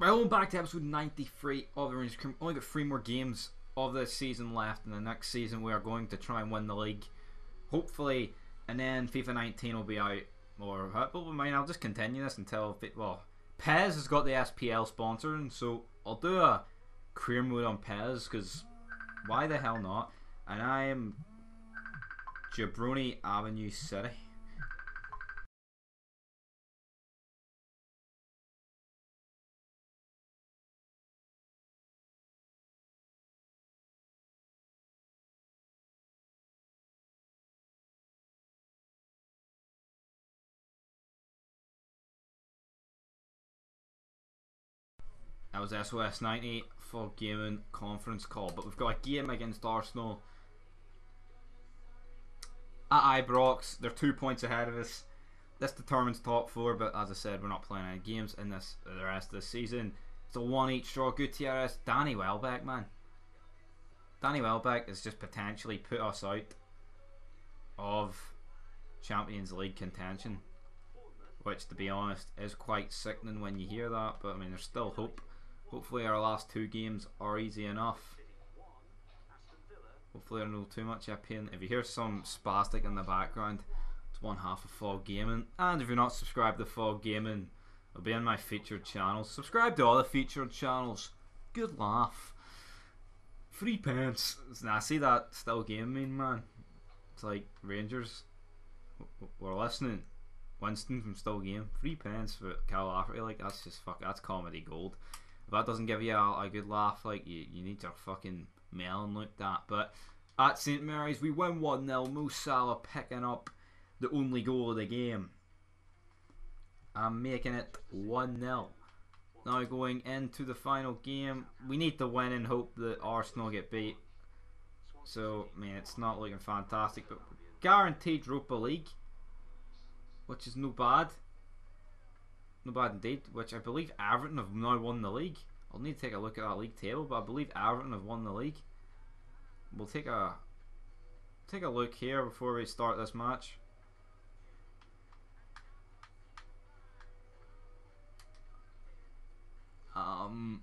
Well, back to episode 93 of the Rangers Cream. Only got three more games of this season left, and the next season we are going to try and win the league. Hopefully, and then FIFA 19 will be out. Or, but I mean, I'll just continue this until, well, PES has got the SPL sponsor, and so I'll do a career mode on PES, because why the hell not? And I am Jabroni Avenue City. That was SOS 90 for gaming conference call. But we've got a game against Arsenal at Ibrox. They're two points ahead of us. This determines top four, but as I said, we're not playing any games in this the rest of the season. It's a one each draw. Gutierrez, Danny Welbeck, man. Danny Welbeck has just potentially put us out of Champions League contention. Which, to be honest, is quite sickening when you hear that. But I mean, there's still hope. Hopefully our last two games are easy enough. Hopefully I don't know too much pain. If you hear some spastic in the background, it's one half of Fog Gaming. And if you're not subscribed to Fog Gaming, it'll be on my featured channels. Subscribe to all the featured channels. Good laugh. Free pants. Now, I see that still gaming, man. It's like Rangers. We're listening. Winston from Still Game. Free pence for Cal Lafferty. Like, that's just fuck. That's comedy gold if that doesn't give you a, a good laugh, like you, you need to fucking melon looked at. But at St Mary's, we win 1 0. Mo Salah picking up the only goal of the game. I'm making it 1 0. Now going into the final game, we need to win and hope that Arsenal get beat. So, I mean, it's not looking fantastic, but guaranteed Europa League, which is no bad. Not bad indeed, which I believe Everton have now won the league. I'll need to take a look at that league table, but I believe Everton have won the league. We'll take a take a look here before we start this match. Um.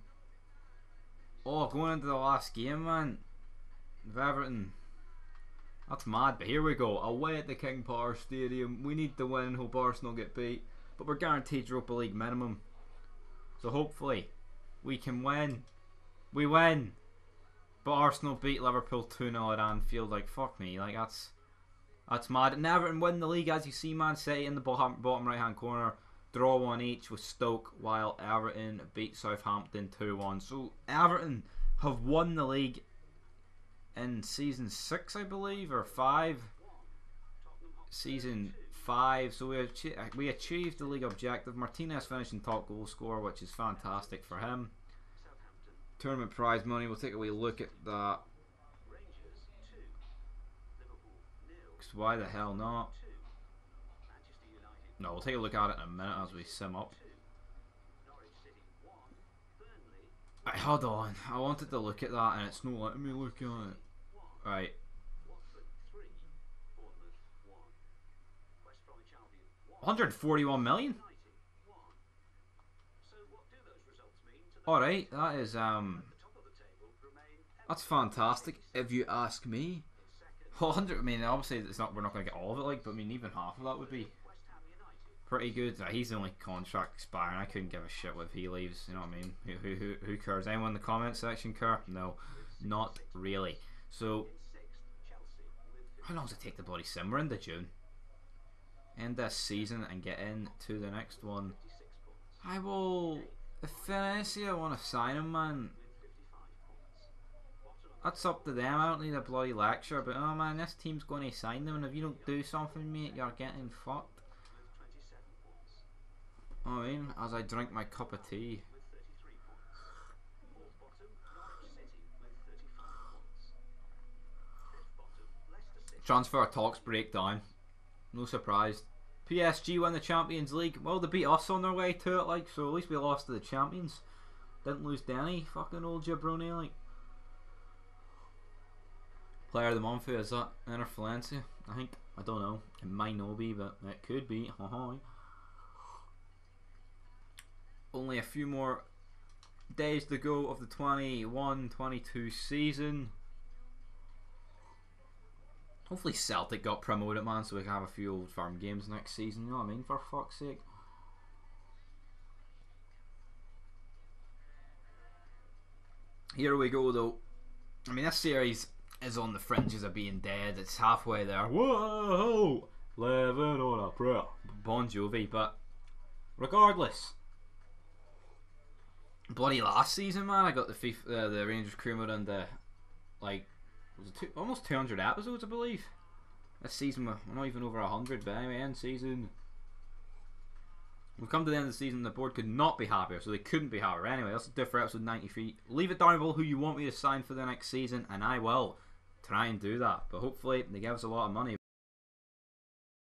Oh, going into the last game, man. Everton. That's mad, but here we go. Away at the King Power Stadium. We need to win. Hope Arsenal get beat but we're guaranteed Europa League minimum. So hopefully we can win. We win. But Arsenal beat Liverpool 2 0 at Anfield. Like, fuck me. Like, that's that's mad. And Everton win the league, as you see, Man City in the bottom, bottom right hand corner. Draw one each with Stoke, while Everton beat Southampton 2 1. So, Everton have won the league in season 6, I believe, or 5. Season five. So we achieved, we achieved the league objective. Martinez finishing top goal scorer, which is fantastic for him. Tournament prize money. We'll take a wee look at that. Cause why the hell not? No, we'll take a look at it in a minute as we sim up. Right, hold on. I wanted to look at that and it's not letting me look at it. Right. 141 million. All right, that is um, that's fantastic. If you ask me, 100. I mean, obviously it's not. We're not going to get all of it, like, but I mean, even half of that would be pretty good. Uh, he's the only contract expiring. I couldn't give a shit if he leaves. You know what I mean? Who who who cares? Anyone in the comment section care? No, not really. So, how long does it take the body sim? We're into June end this season and get into the next one. I will. If Venezia want to sign him, man, that's up to them. I don't need a bloody lecture, but oh man, this team's going to sign them, and if you don't do something, mate, you're getting fucked. I mean, as I drink my cup of tea. Transfer talks break down. No surprise. PSG won the Champions League. Well, they beat us on their way to it, like, so at least we lost to the champions. Didn't lose Danny, fucking old jabroni, like. Player of the month, is that? Enner Valencia, I think. I don't know. It might not be, but it could be. Only a few more days to go of the 21-22 season. Hopefully Celtic got promoted, man, so we can have a few Old Firm games next season. You know what I mean? For fuck's sake. Here we go, though. I mean, this series is on the fringes of being dead. It's halfway there. Whoa! Living on a prayer. Bon Jovi, but regardless. Bloody last season, man, I got the FIFA, uh, the Rangers crewmate and the like was two, almost 200 episodes, I believe. This season, we're not even over 100, but anyway, end season. We've come to the end of the season, the board could not be happier, so they couldn't be happier. Anyway, that's a different episode 93. Leave it down below who you want me to sign for the next season, and I will try and do that. But hopefully, they give us a lot of money.